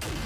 Kill.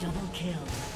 Double kill.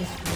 Destroyed.